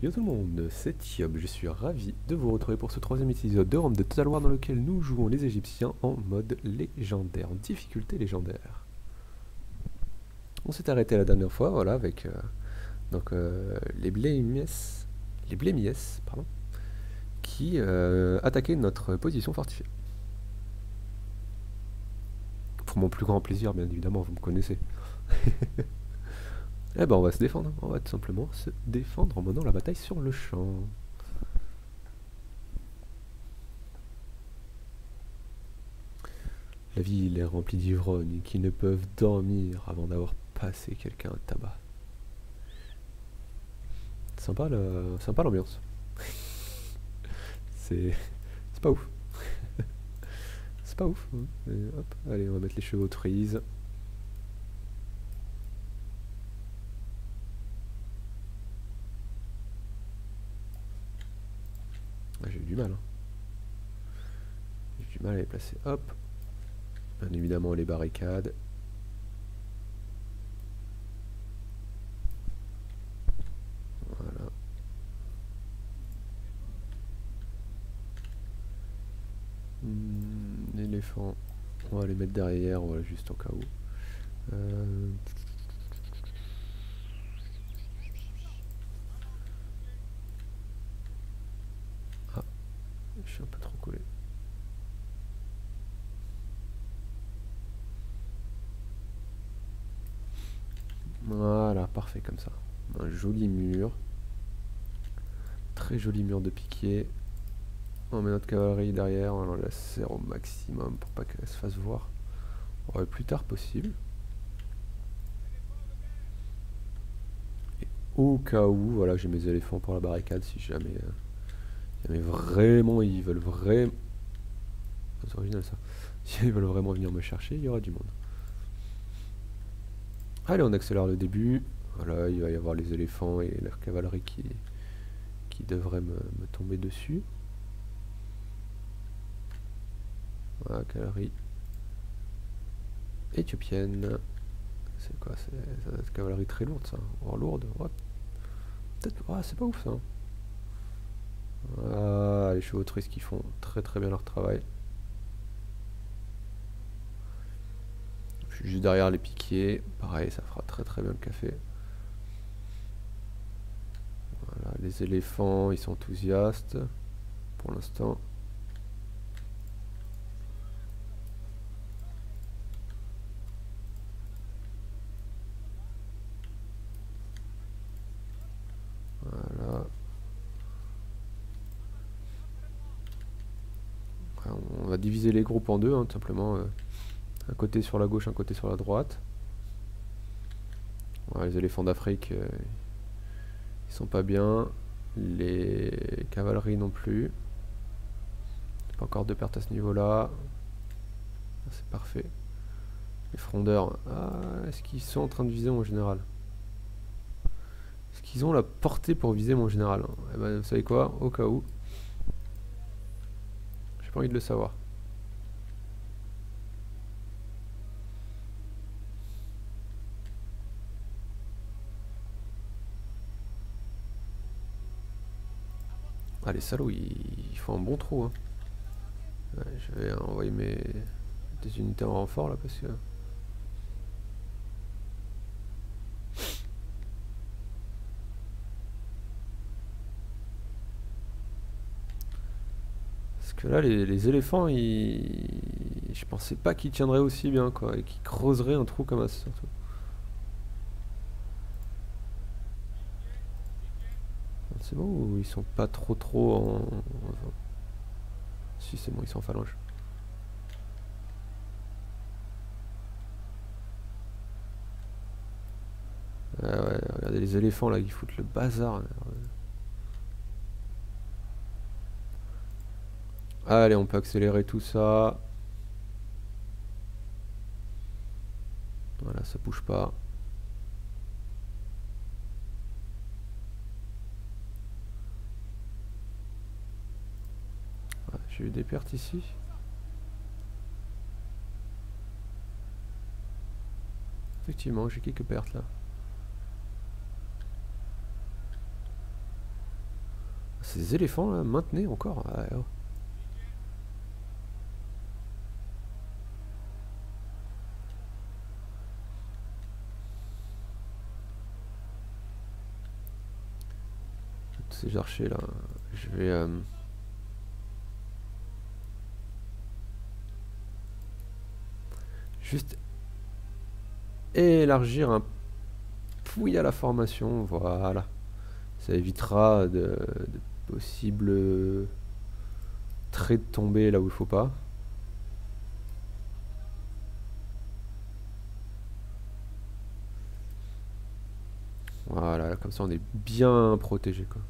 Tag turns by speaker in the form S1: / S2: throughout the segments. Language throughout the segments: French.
S1: Yo tout le monde, c'est Tiob, je suis ravi de vous retrouver pour ce troisième épisode de Rome de Total War dans lequel nous jouons les Égyptiens en mode légendaire, en difficulté légendaire. On s'est arrêté la dernière fois, voilà, avec euh, donc, euh, les Blémies, les Blémies, pardon, qui euh, attaquaient notre position fortifiée. Pour mon plus grand plaisir, bien évidemment, vous me connaissez. Eh ben on va se défendre, on va tout simplement se défendre en menant la bataille sur le champ. La ville est remplie d'ivrognes qui ne peuvent dormir avant d'avoir passé quelqu'un à tabac. Sympa sympa l'ambiance. c'est, pas ouf. c'est pas ouf. hein. Hop, allez, on va mettre les chevaux trises. Ah, J'ai du mal. hein. J'ai du mal à les placer. Hop. Bien évidemment les barricades. Voilà. Hmm, L'éléphant. On va les mettre derrière, voilà, juste au cas où. Euh, Ah, je suis un peu trop collé. Voilà, parfait comme ça. Un mur. Très joli mur de piquet. On met notre cavalerie derrière, on la serre au maximum pour pas qu'elle se fasse voir. Le plus tard possible. Et au cas où, voilà, j'ai mes éléphants pour la barricade si jamais, euh, vraiment ils veulent vraiment. C'est original ça. Si ils veulent vraiment venir me chercher, il y aura du monde. Allez, on accélère le début. Voilà, il va y avoir les éléphants et leur cavalerie qui, qui devraient me, me tomber dessus. Voilà, cavalerie éthiopienne. C'est quoi C'est être cavalerie très lourde ça. Voire lourde. Ouais. Peut-être. Ah, c'est pas ouf ça. Ah, les chevaux tristes qui font très très bien leur travail. Je suis juste derrière les piquiers. Pareil, ça fera très très bien le café. Les éléphants, ils sont enthousiastes pour l'instant. Voilà. On va diviser les groupes en deux, hein, tout simplement. euh, un côté sur la gauche, un côté sur la droite. Les éléphants d'Afrique, euh, ils sont pas bien. Les cavaleries non plus. Pas encore de perte à ce niveau-là. Ah, C'est parfait. Les frondeurs. Ah, est-ce qu'ils sont en train de viser mon général? Est-ce qu'ils ont la portée pour viser mon général? Eh ben, vous savez quoi? Au cas où. J'ai pas envie de le savoir. Salauds, ils, ils font un bon trou. Hein. Je vais envoyer mes des unités en renfort là parce que. Parce que là, les, les éléphants, ils... je pensais pas qu'ils tiendraient aussi bien quoi, et qu'ils creuseraient un trou comme ça surtout. C'est bon ou ils sont pas trop trop en... Si c'est bon, ils sont en phalange. Ah ouais, regardez les éléphants là, ils foutent le bazar. Allez, on peut accélérer tout ça. Voilà, ça bouge pas. Ah, J'ai des pertes ici. Effectivement, j'ai quelques pertes là. Ces éléphants là, maintenez encore. Ah, oh. Ces archers là, je vais... euh, Juste élargir un pouille à la formation, voilà. Ça évitera de, possibles traits de tomber là où il faut pas. Voilà, comme ça on est bien protégé quoi.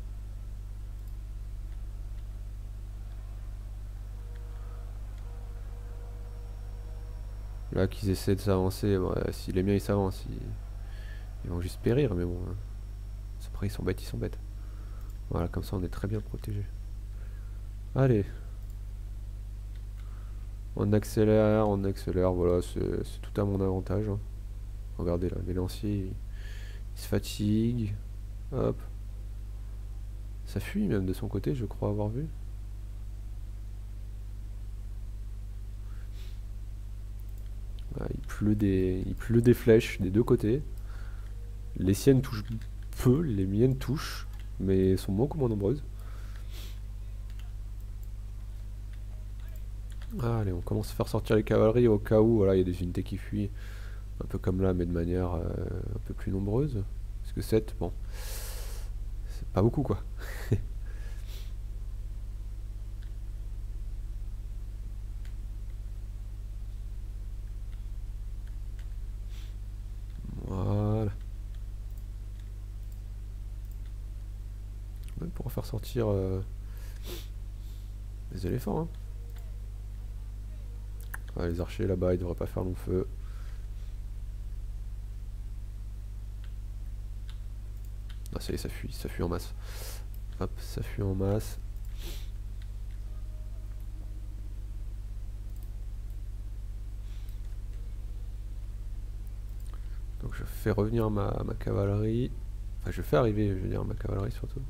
S1: Là qu'ils essaient de s'avancer, ouais, si les miens ils s'avancent, ils, vont juste périr, mais bon. hein. Après ils sont bêtes, ils sont bêtes. Voilà, comme ça on est très bien protégé. Allez. On accélère, on accélère, voilà, c'est tout à mon avantage. hein. Regardez là, les lanciers, ils se fatiguent. Hop. Ça fuit même de son côté, je crois avoir vu. Il pleut des, il pleut des flèches des deux côtés. Les siennes touchent peu, les miennes touchent, mais sont beaucoup moins nombreuses. Ah, allez, on commence à faire sortir les cavaleries au cas où voilà, il y a des unités qui fuient. Un peu comme là, mais de manière euh, un peu plus nombreuse. Parce que 7, bon, c'est pas beaucoup quoi. sortir euh, des éléphants. hein. Ah, les archers là-bas, ils devraient pas faire long feu. Ah, ça y est, ça fuit, ça fuit en masse. Hop, ça fuit en masse. Donc je fais revenir ma, ma cavalerie. Enfin, je fais arriver, je veux dire, ma cavalerie surtout.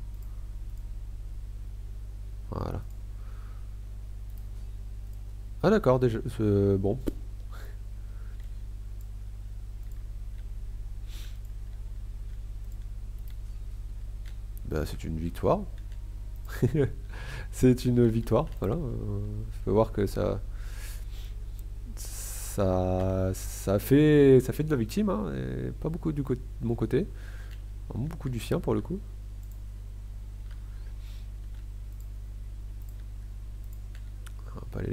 S1: Ah d'accord, déjà, bon. Bah, c'est une victoire. c'est une victoire, voilà. peux voir que ça, ça, fait, ça fait de la victime, hein, pas beaucoup du de mon côté, beaucoup du sien pour le coup.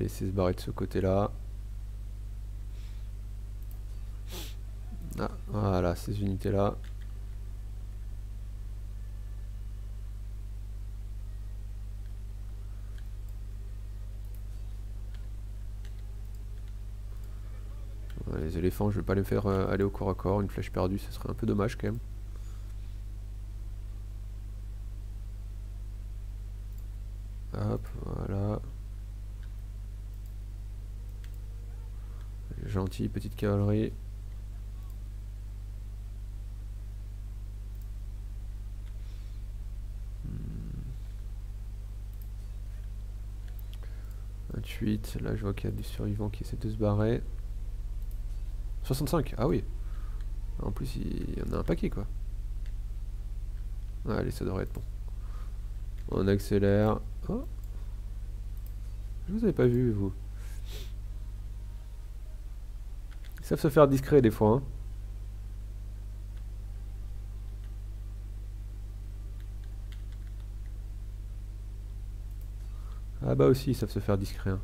S1: Laisser se barrer de ce côté-là. Ah, voilà, ces unités-là. Les éléphants, je vais pas les faire euh, aller au corps à corps. Une flèche perdue, ce serait un peu dommage quand même. Hop, voilà. Petite cavalerie. Hmm. 28, là je vois qu'il y a des survivants qui essaient de se barrer. 65, ah oui. En plus, il y en a un paquet quoi. Allez, ça devrait être bon. On accélère. Oh. Je vous avais pas vu, vous. Ils savent se faire discret des fois. hein. Ah bah aussi, ils savent se faire discret. hein.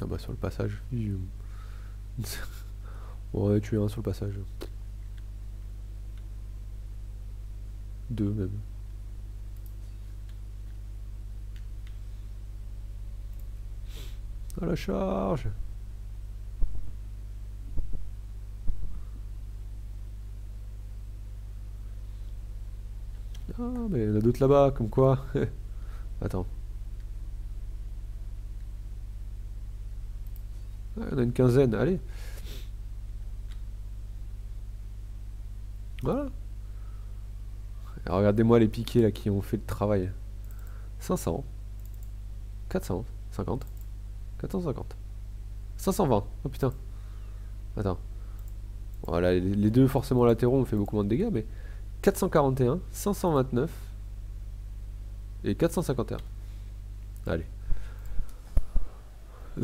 S1: Ah bah sur le passage. On va tuer un sur le passage. Deux même. À la charge Ah mais il y en a d'autres là-bas, comme quoi Attends. Il y en a une quinzaine, allez Voilà Regardez-moi les piquets là qui ont fait le travail. 500. 400. 50. 450. 520. Oh putain. Attends. Voilà, les deux forcément latéraux ont fait beaucoup moins de dégâts, mais 441, 529 et 451. Allez.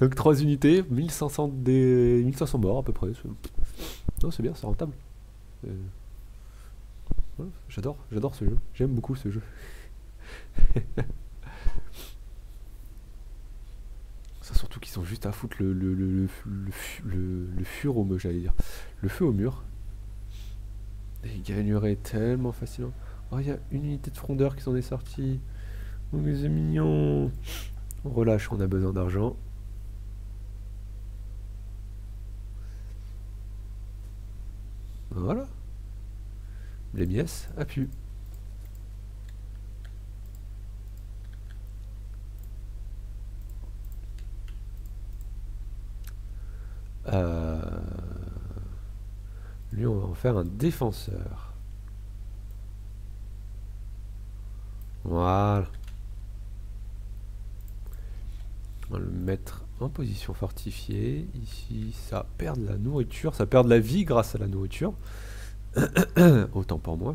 S1: Donc 3 unités, 1500, des... 1500 morts à peu près. Non, c'est bien, c'est rentable. Euh, j'adore, j'adore ce jeu. J'aime beaucoup ce jeu. Ça surtout qu'ils sont juste à foutre le, fur au j'allais dire. Le feu au mur. Et ils gagneraient tellement facilement. Oh, il y a une unité de frondeur qui s'en est sortie. Oh, mais c'est mignon. On relâche, on a besoin d'argent. Voilà. Les miesses a pu. Lui, on va en faire un défenseur. Voilà. On va le mettre en position fortifiée. Ici, ça perd de la nourriture. Ça perd de la vie grâce à la nourriture. Autant pour moi.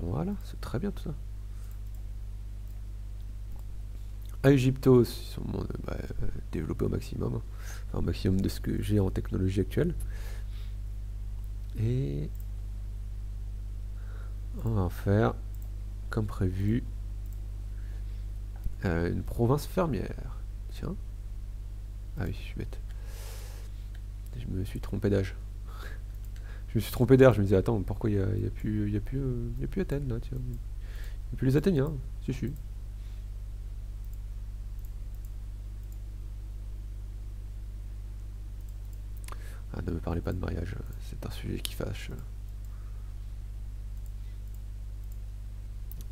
S1: Voilà, c'est très bien tout ça. À Egyptos, ils sont bah, développés au maximum. Hein. Enfin, au maximum de ce que j'ai en technologie actuelle. Et on va en faire, comme prévu, euh, une province fermière. Tiens. Ah oui, je suis bête. Je me suis trompé d'âge. je me suis trompé d'air, je me disais, attends, pourquoi il n'y a, y a, plus, a, a plus Athènes là Il n'y a plus les Athéniens. Si, si. Ah, ne me parlez pas de mariage, c'est un sujet qui fâche.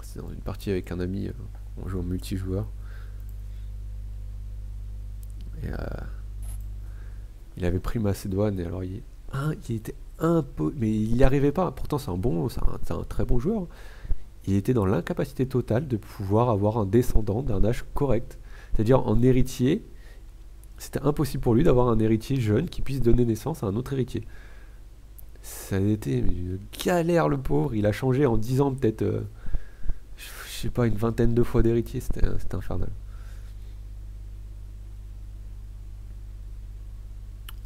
S1: C'est dans une partie avec un ami, euh, on joue en multijoueur. Et euh, il avait pris Macédoine et alors il, il était peu, mais il n'y arrivait pas. Pourtant c'est un bon, c'est un, très bon joueur. Il était dans l'incapacité totale de pouvoir avoir un descendant d'un âge correct, c'est-à-dire en héritier. C'était impossible pour lui d'avoir un héritier jeune qui puisse donner naissance à un autre héritier. Ça a été une galère le pauvre. Il a changé en 10 ans peut-être. Euh, je sais pas, une vingtaine de fois d'héritiers, c'était infernal.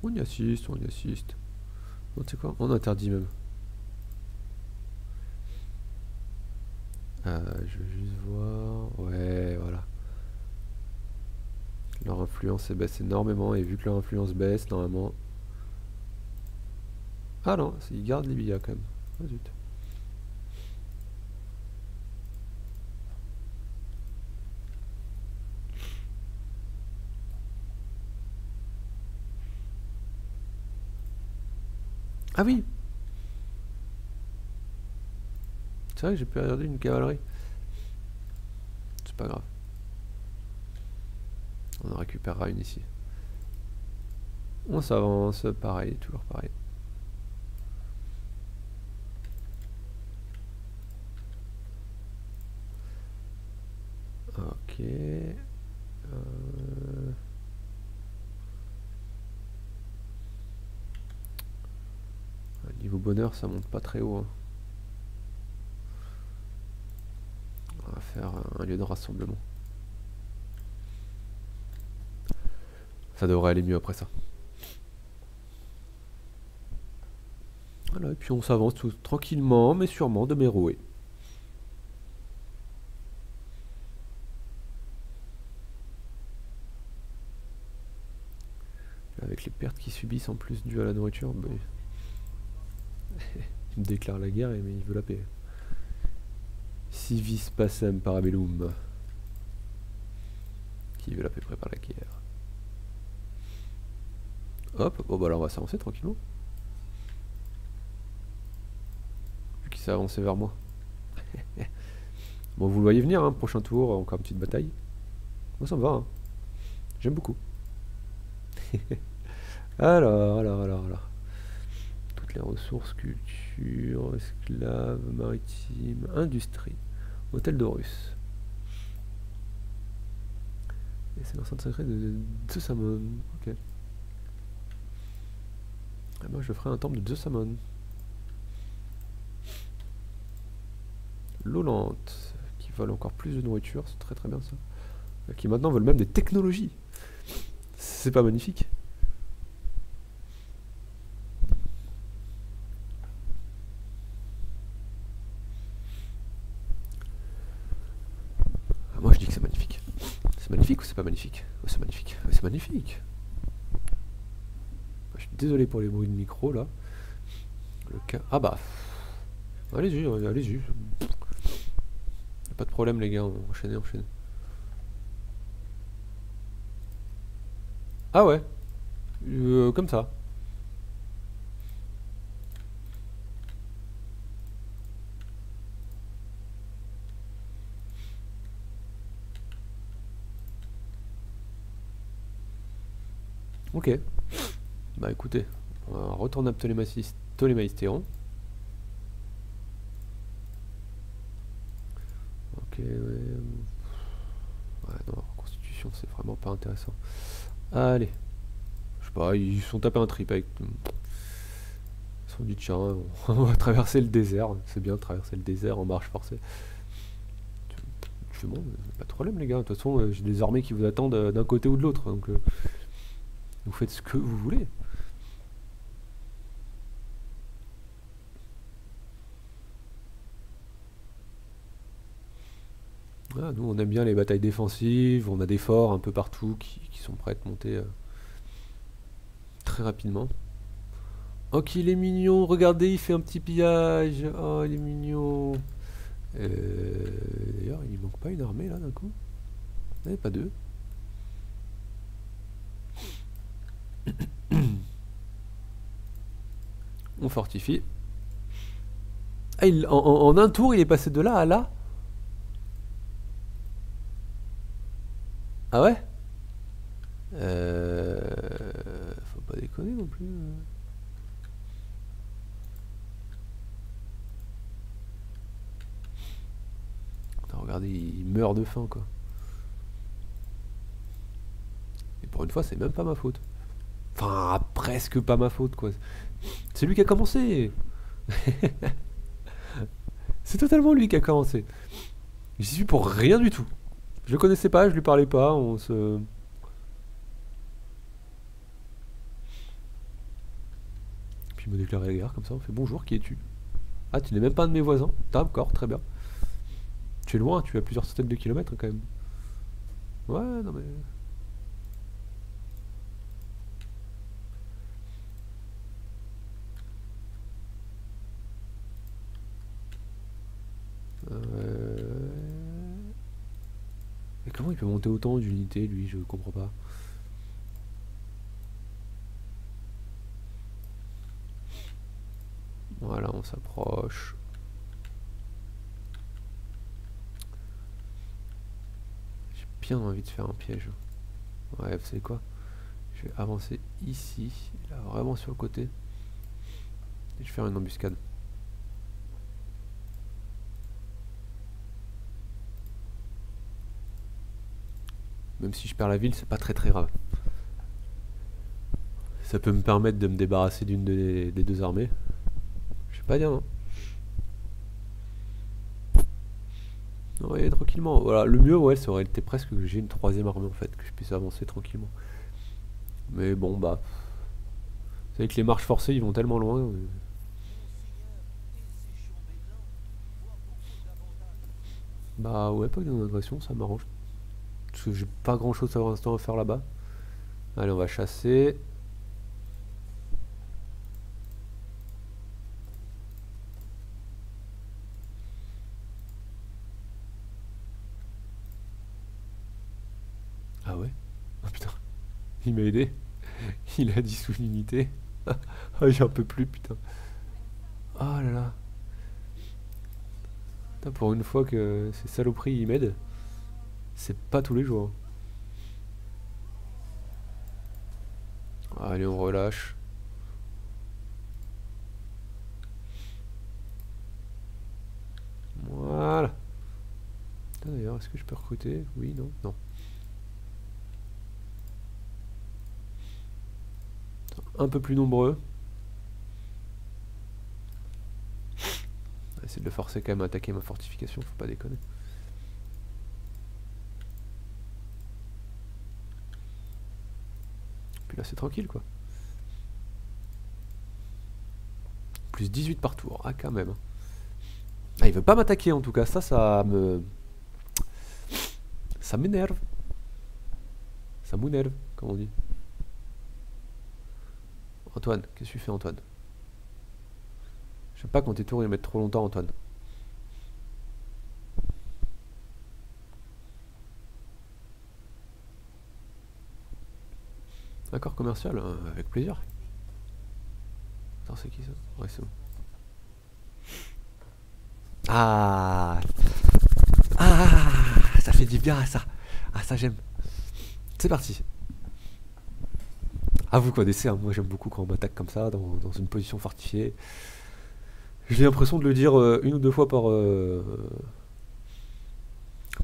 S1: On y assiste, on y assiste. tu sais quoi? On interdit même. Euh, je veux juste voir. Ouais, voilà. Leur influence baisse énormément. Et vu que leur influence baisse, normalement. Ah non, ils gardent Libya quand même. Zut. Ah oui C'est vrai que j'ai perdu une cavalerie. C'est pas grave. On récupérera une ici. On s'avance, pareil, toujours pareil. Ok. Euh, Niveau bonheur, ça monte pas très haut. Hein. On va faire un lieu de rassemblement. Ça devrait aller mieux après ça. Voilà, et puis on s'avance tout tranquillement, mais sûrement de Méroé. Avec les pertes qu'ils subissent en plus dues à la nourriture, bah, il me déclare la guerre, mais il veut la paix. Civis passem parabellum. Qui veut la paix prépare la guerre. Hop, bon bah alors on va s'avancer tranquillement. Vu qu'il s'est avancé vers moi. bon vous le voyez venir, hein, prochain tour, encore une petite bataille. Moi ça me va, hein. J'aime beaucoup. alors, alors, alors, alors toutes les ressources, culture, esclaves, maritime, industrie, hôtel d'Horus. Et c'est l'enceinte secrète de Zeussamon. Ok. Moi je ferai un temple de Zeussamon. L'eau lente, qui vole encore plus de nourriture, c'est très très bien ça. Qui maintenant veulent même des technologies. C'est pas magnifique ah, Moi je dis que c'est magnifique. C'est magnifique ou c'est pas magnifique C'est magnifique. C'est magnifique. Je suis désolé pour les bruits de micro là. Le cas. Ah bah. Allez-y, allez-y. Pas de problème les gars, enchaînez, enchaînez. Ah ouais euh, Comme ça. Ok. Bah écoutez, on va retourner à Ptolémaïstéon. Ok, ouais. Ouais, non, constitution, c'est vraiment pas intéressant. Allez. Je sais pas, ils sont tapés un trip avec... Ils sont dit, tiens, on va traverser le désert. C'est bien de traverser le désert en marche forcée. Je bon, pas de problème les gars. De toute façon, euh, j'ai des armées qui vous attendent euh, d'un côté ou de l'autre. Donc, euh, vous faites ce que vous voulez. Nous, on aime bien les batailles défensives, on a des forts un peu partout qui, sont prêts à monter euh, très rapidement. Oh, qu'il est mignon, regardez, il fait un petit pillage. Oh, il est mignon. Euh, d'ailleurs, il manque pas une armée là d'un coup? Eh, pas deux. On fortifie. Ah, en un tour, il est passé de là à là? Ah ouais? Euh... Faut pas déconner non plus. Hein. regardez, il meurt de faim quoi. Et pour une fois, c'est même pas ma faute. Enfin, presque pas ma faute quoi. C'est lui qui a commencé. c'est totalement lui qui a commencé. J'y suis pour rien du tout. Je le connaissais pas, je lui parlais pas, on se... Puis il me déclare la guerre comme ça, on fait bonjour, qui es-tu? Ah, tu n'es même pas un de mes voisins D'accord, très bien. Tu es loin, tu as plusieurs centaines de kilomètres quand même. Ouais, non mais... Il peut monter autant d'unités, lui Je comprends pas. Voilà, on s'approche. J'ai bien envie de faire un piège. Ouais, vous savez quoi? Je vais avancer ici, là, vraiment sur le côté. Et je vais faire une embuscade. Même si je perds la ville, c'est pas très très grave. Ça peut me permettre de me débarrasser d'une des, deux armées. Je sais pas dire non. Non, tranquillement. Voilà, le mieux, ouais, ça aurait été presque que j'ai une troisième armée en fait, que je puisse avancer tranquillement. Mais bon, bah. Vous savez que les marches forcées, ils vont tellement loin. Euh. Bah ouais, pas d'agression, ça m'arrange. Parce que j'ai pas grand chose pour l'instant à faire là-bas. Allez, on va chasser. Ah ouais? Oh putain. Il m'a aidé. Il a dissous l'unité. ah, j'en peux plus, putain. Oh là là. Pour une fois que ces saloperies, ils m'aident. C'est pas tous les jours. Allez, on relâche. Voilà. D'ailleurs, est-ce que je peux recruter? Oui, non, non. Un peu plus nombreux. Essayer de le forcer quand même à attaquer ma fortification, faut pas déconner. Puis là c'est tranquille quoi. Plus 18 par tour, ah quand même. Ah il veut pas m'attaquer en tout cas, ça ça me... Ça m'énerve. Ça m'énerve, comme on dit. Antoine, qu'est-ce que tu fais Antoine? Je sais pas quand tes tours ils mettent trop longtemps Antoine. Accord commercial, euh, avec plaisir. Attends, c'est qui ça? Ouais, c'est bon. Ah Ah Ça fait du bien ça Ah, ça j'aime. C'est parti. Ah, vous connaissez, hein, moi j'aime beaucoup quand on m'attaque comme ça, dans, une position fortifiée. J'ai l'impression de le dire euh, une ou deux fois par, euh,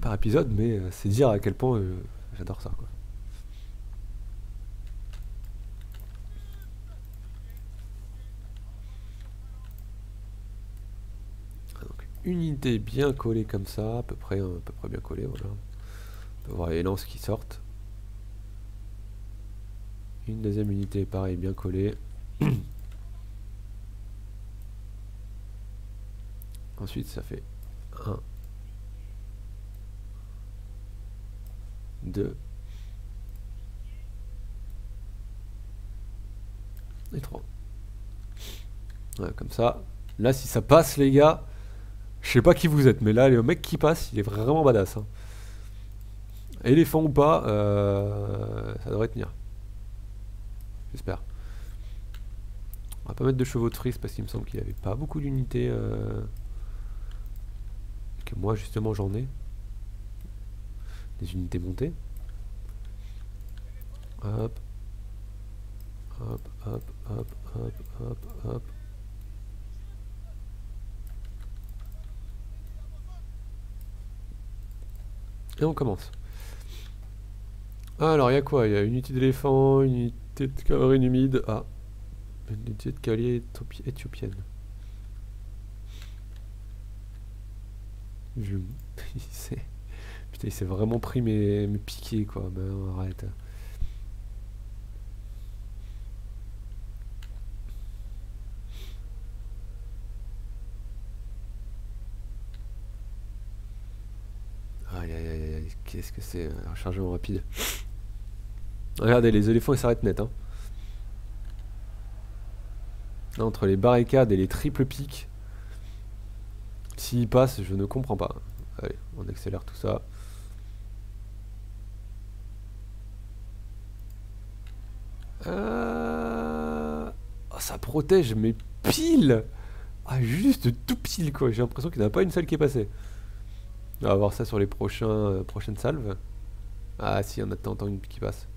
S1: par épisode, mais c'est dire à quel point j'adore ça. Quoi. Unité bien collée comme ça, à peu près, bien collée, voilà. On peut voir les lances qui sortent. Une deuxième unité, pareil, bien collée. Ensuite, ça fait 1, 2 et 3. Voilà, comme ça. Là, si ça passe, les gars, je sais pas qui vous êtes, mais là, le mec qui passe, il est vraiment badass. Hein. Éléphant ou pas, euh, ça devrait tenir. J'espère. On va pas mettre de chevaux de frise parce qu'il me semble qu'il avait pas beaucoup d'unités. Euh, que moi, justement, j'en ai. Des unités montées. Hop. Hop, hop, hop, hop, hop, hop. Et on commence. Alors, il y a quoi? Il y a une unité d'éléphant, une unité de cavalerie humide. Ah, une unité de cavalier éthiopienne. Je... Putain, il s'est vraiment pris mes, piquets, quoi. Mais arrête. Qu'est-ce que c'est un chargement rapide? Regardez, les éléphants ils s'arrêtent net. Hein. entre les barricades et les triples pics, s'ils passent, je ne comprends pas. Allez, on accélère tout ça. Euh, oh, ça protège mes piles Ah, juste tout pile quoi. J'ai l'impression qu'il n'y en a pas une seule qui est passée. On va voir ça sur les prochains, euh, prochaines salves. Ah si, on a de une qui passe.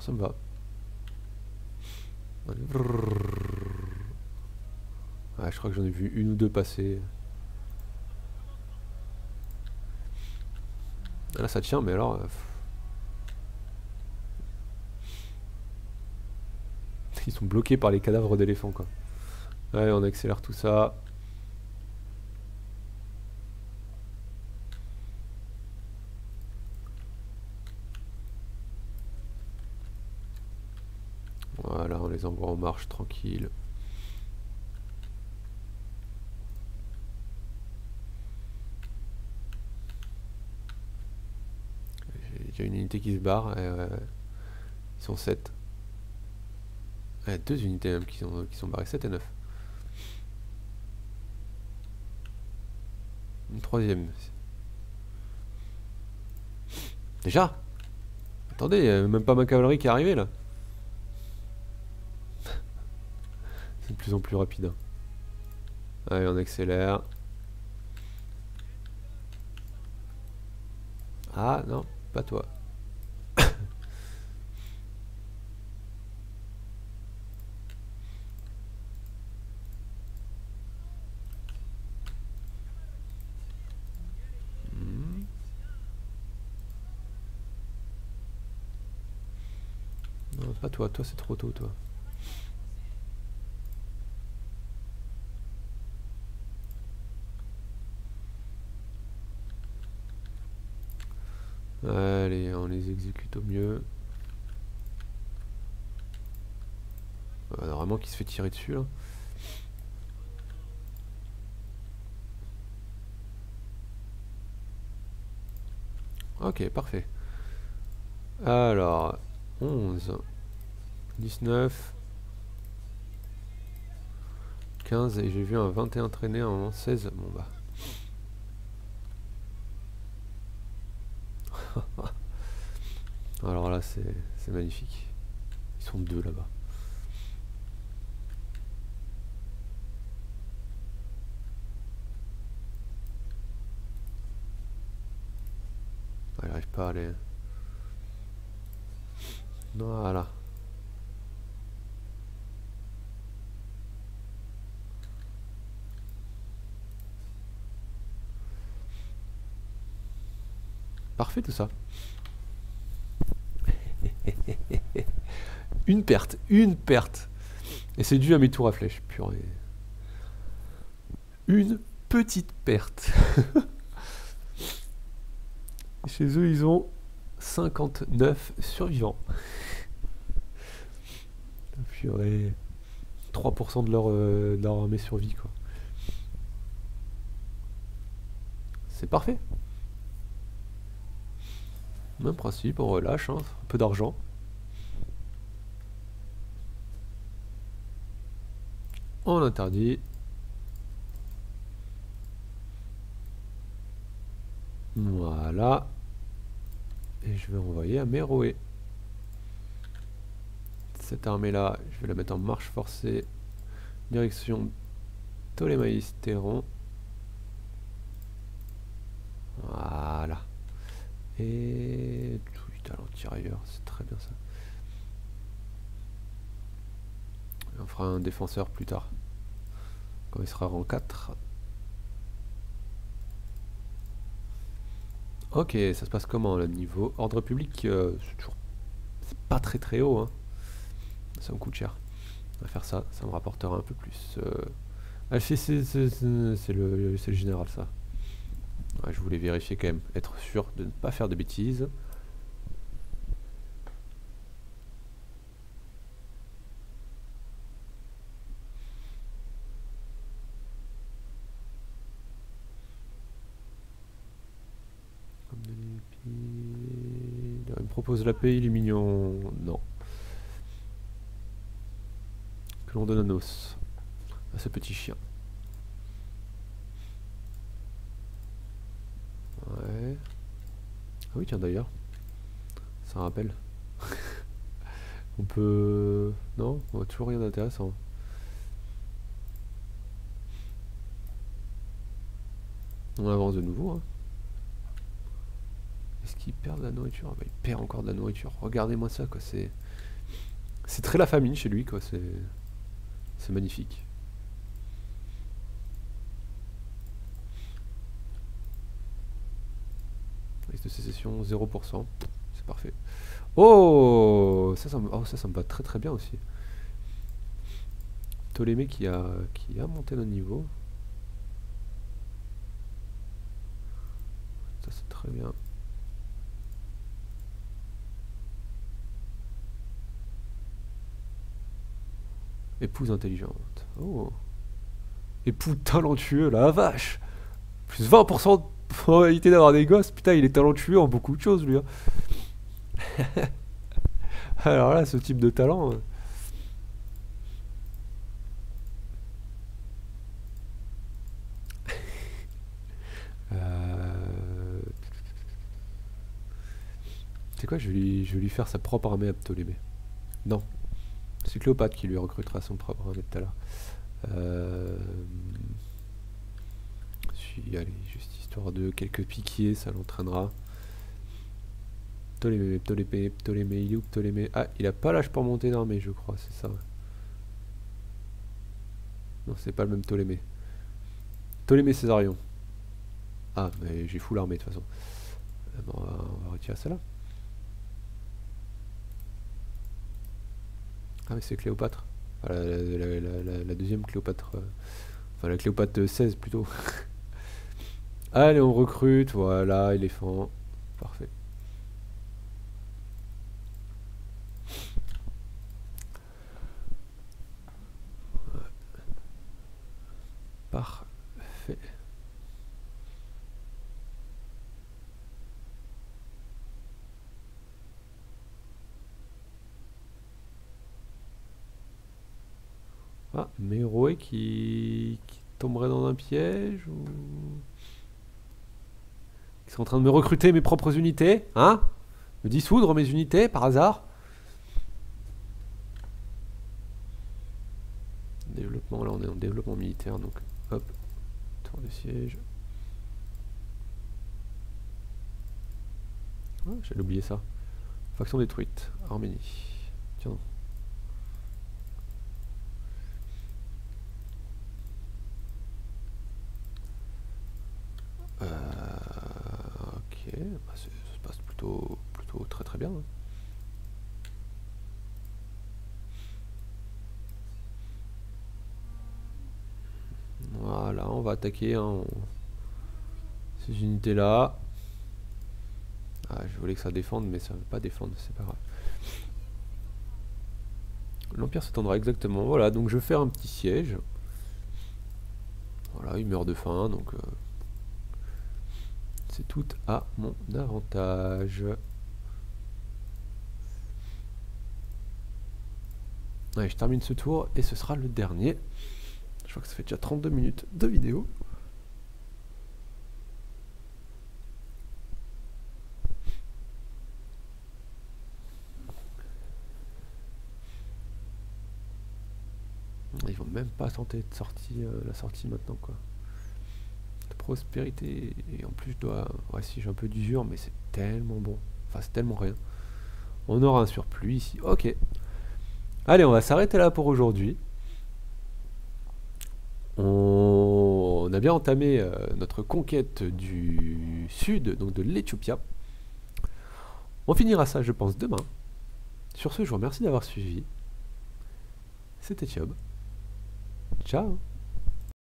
S1: Ça me va. Ah, je crois que j'en ai vu une ou deux passer. Ah, là ça tient, mais alors... Euh, ils sont bloqués par les cadavres d'éléphants quoi. Ouais, on accélère tout ça. Voilà, on les envoie en marche tranquille. Il y a une unité qui se barre. ils sont 7 deux unités même qui sont, qui sont barrées, 7 et 9. Une troisième. Déjà? Attendez, a même pas ma cavalerie qui est arrivée là. C'est de plus en plus rapide. Hein. Allez, on accélère. Ah non, pas toi. pas toi, toi c'est trop tôt toi. Allez, on les exécute au mieux. Euh, vraiment qui se fait tirer dessus là. Ok, parfait. Alors, 11, 19, 15 et j'ai vu un 21 traîner en 16. Bon bah. Alors là, c'est magnifique. Ils sont deux là-bas. Il n'arrive pas à aller. Voilà. Tout ça. une perte, une perte. Et c'est dû à mes tours à flèche, purée. Une petite perte. Chez eux, ils ont 59 survivants. Purée. 3% de leur, euh, de leur armée survie, quoi. C'est parfait. Même principe, on relâche, hein, un peu d'argent. On interdit. Voilà. Et je vais envoyer à Méroé. Cette armée-là, je vais la mettre en marche forcée. Direction Ptolémaïs-Théron. Voilà. Et tout talent tirailleur, c'est très bien ça. On fera un défenseur plus tard. Quand il sera rang 4. Ok, ça se passe comment le niveau Ordre public, euh, c'est toujours... Pas très très haut. Hein. Ça me coûte cher. On va faire ça, ça me rapportera un peu plus. Euh... c'est le, le général ça je voulais vérifier quand même, être sûr de ne pas faire de bêtises. Il me propose la paix, il est mignon. Non. Que l'on donne un os à ce petit chien. Ouais. Ah oui, tiens d'ailleurs. Ça rappelle. on peut... Non On voit toujours rien d'intéressant. On avance de nouveau. Hein. Est-ce qu'il perd de la nourriture? Ah bah, Il perd encore de la nourriture. Regardez-moi ça, quoi. C'est... C'est très la famine chez lui, quoi. C'est magnifique. Sécession 0%. C'est parfait. Oh ça ça, me, oh ça, très très bien aussi. Ptolémée qui a, qui a monté notre niveau. Ça c'est très bien. Épouse intelligente. Oh. Époux talentueux, la vache Plus 20% probabilité d'avoir des gosses, putain, il est talentueux en beaucoup de choses, lui. Hein. Alors là, ce type de talent. Euh. Euh. C'est quoi je vais, lui, je vais lui faire sa propre armée à Ptolémée. Non. C'est Cléopâtre qui lui recrutera son propre armée tout à l'heure. Euh... Allez, juste de quelques piquiers, ça l'entraînera. Ptolémée, Ptolémée, Ptolémée, il Ptolémée? Ah, il a pas l'âge pour monter d'armée, je crois, c'est ça. Non, c'est pas le même Ptolémée. Ptolémée Césarion. Ah, mais j'ai fou l'armée de toute façon. Ben, on, va, retirer ça là. Ah mais c'est Cléopâtre. La deuxième Cléopâtre. euh, Enfin la Cléopâtre 16 plutôt. Allez, on recrute, voilà, éléphant. Parfait. Parfait. Ah, Meroé qui... qui tomberait dans un piège ou... Sont en train de me recruter mes propres unités, hein? Me dissoudre mes unités par hasard? Développement, là on est en développement militaire donc hop, tour de siège. J'allais oublier ça. Faction détruite, Arménie. Tiens. Euh, ok, bah, c'est- ça se passe plutôt, plutôt très très bien. Voilà, on va attaquer hein, ces unités-là. Ah, je voulais que ça défende, mais ça ne veut pas défendre, c'est pas grave. L'Empire s'étendra exactement. Voilà, donc je vais faire un petit siège. Voilà, il meurt de faim, donc euh, c'est tout à mon avantage. Allez, je termine ce tour et ce sera le dernier. Je crois que ça fait déjà 32 minutes de vidéo. Ils vont même pas tenter de sortie, euh, la sortie maintenant quoi. De prospérité. Et en plus je dois. Ouais si j'ai un peu d'usure mais c'est tellement bon. Enfin c'est tellement rien. On aura un surplus ici. Ok. Allez on va s'arrêter là pour aujourd'hui. On... a bien entamé euh, notre conquête du sud, donc de l'Éthiopia. On finira ça je pense demain. Sur ce je vous remercie d'avoir suivi. C'était Thiob. Ciao